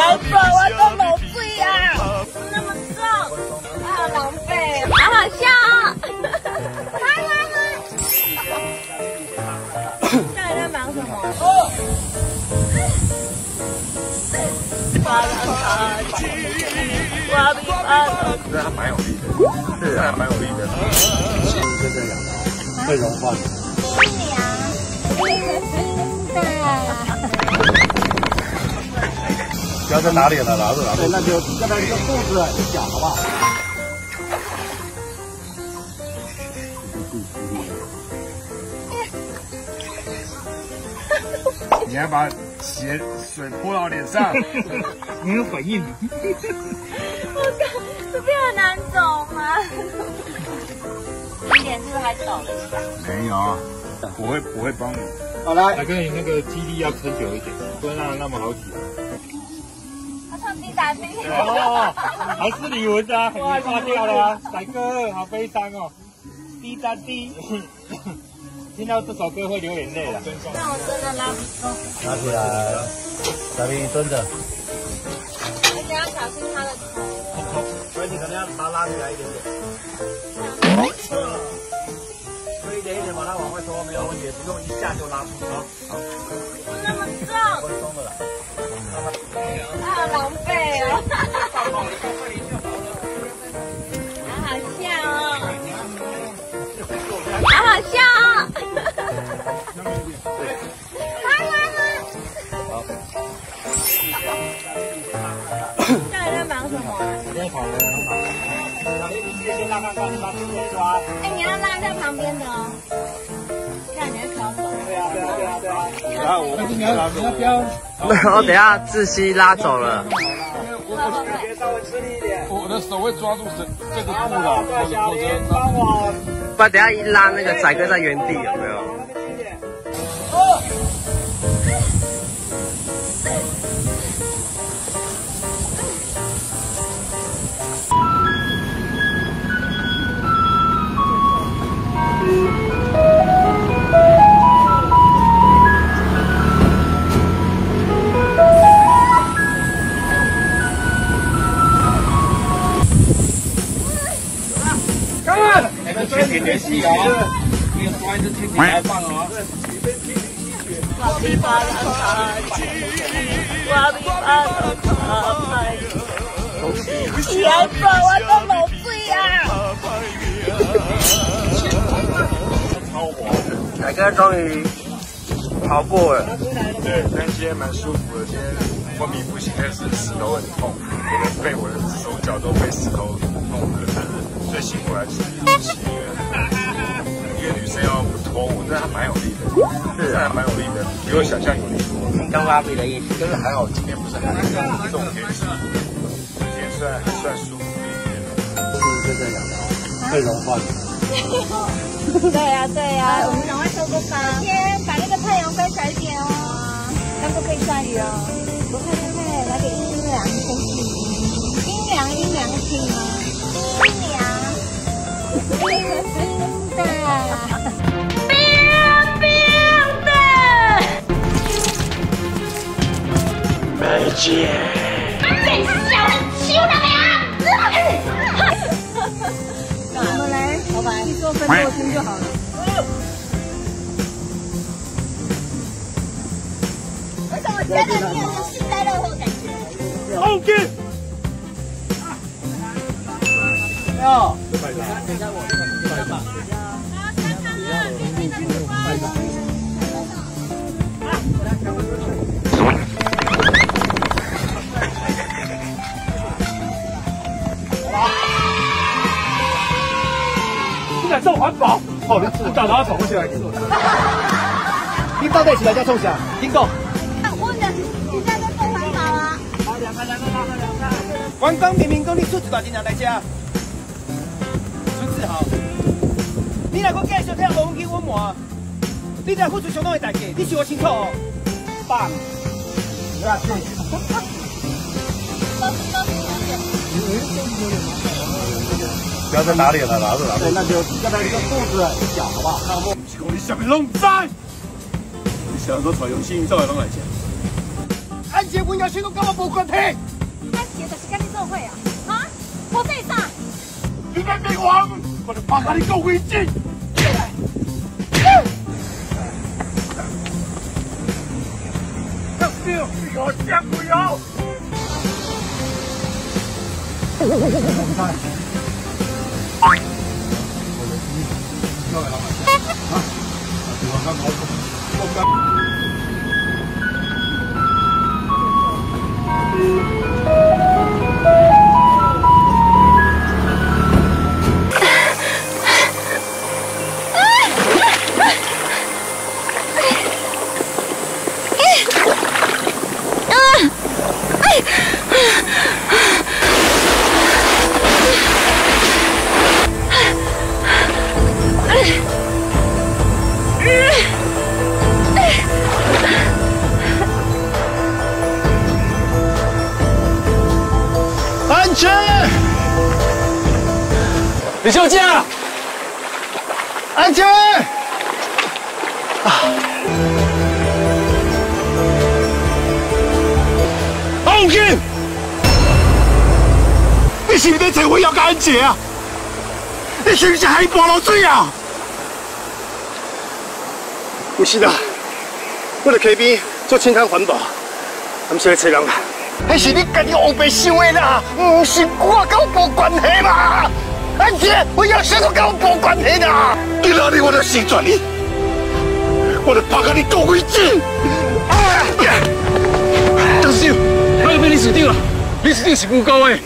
好爽，我都漏水啊！那么重，好狼狈，好好笑啊！来来来，到底在忙什么？发了卡机，我比发了。这还蛮有力的，是还蛮有力的。真的养的，会融化的。不要再拿脸了，拿着拿着。那就要不然用肚子一搅，好不好？你还把血水泼到脸上，没有反应。我靠，这边很难走吗？你脸是不是还抖了一下？没有，我会我会帮你。好来，来哥，你那个肌力要撑久一点，不能让它那么好挤。哦，还是李玟的啊，哇，挂掉了啊，仔哥，好悲伤哦，滴答滴。听到这首歌会流眼泪了。那我真的拉不动。拿起来，小兵蹲着。而且要小心他的头。所以你可能要把它拉起来一点点。推一点一点把它往外拖，没有问题，不用一下就拉出。好，好。那么重。会松的了。好浪费。好好笑哦。好好笑哦。来来来。好。到底在忙什么？不用跑了，很好。小兵，你先拉看看，把这边抓。哎，你要拉在旁边的哦，这样你会飘走。对啊，对啊，对啊，对啊。然后我，你要你要不要？然后等下窒息拉走了。稍微吃力一点。我的手会抓住这这个布了，否则否则帮我。不然等下一拉那个仔哥在原地有没有？你们天天练习啊！你抓一只天天来放哦。我比发了卡机，我比发了卡机。好爽，我都漏水啊！超滑。仔哥终于跑过了。对，但今天蛮舒服的。今天昏迷不醒，但是石头很痛，我最辛苦还是呼吸一个女生要不拖我，这还蛮有力的，是还蛮有力的，比我想象有力多。轻松拉比的意思。但是还好今天不是很这种天气，今天算还算舒服一点。是真的养的，会融化的。对呀对呀，我们赶快收工吧。天把那个太阳翻小一点哦，但不可以下雨哦。不会不会，来个阴凉天气，阴凉阴凉天哦。新娘，冰的，冰冰的，没怎么来？老板，你说分给我听就好了。你有个幸灾乐祸感觉。OK。要。不环保，哦，你打他跑过去来，听到在一起来叫冲响，听够。我的，现在在做环保啊？好，两个，两个，两个，两个。关公明明讲你出一大斤人来吃，你若搁继续听无稳紧稳慢，你若付出相当的代价，你是我清楚哦。爸，不要去。不要再拿脸了，拿着拿着。那就要不然用肚子一搅，好不好？你下面弄在，你想说传游戏，照来弄来讲。安结婚要先都跟我无关系。咱结就是跟你做伙啊，啊？我这啥？你敢别慌，我就拍下你个位置。上六，你给我下不李小姐，安全！阿永健，你是不是在找我要个安杰啊？你是不是害半落水啊？不是啦，我在溪边做清滩环保，不是来找人啦。那是你家己黑白想的啦，不是我跟我无关系嘛。安姐，我要石头给我无关系啦。你哪里我的心转你，我就拍到你够位置。张少，我要被你死定了，你死定是不够的。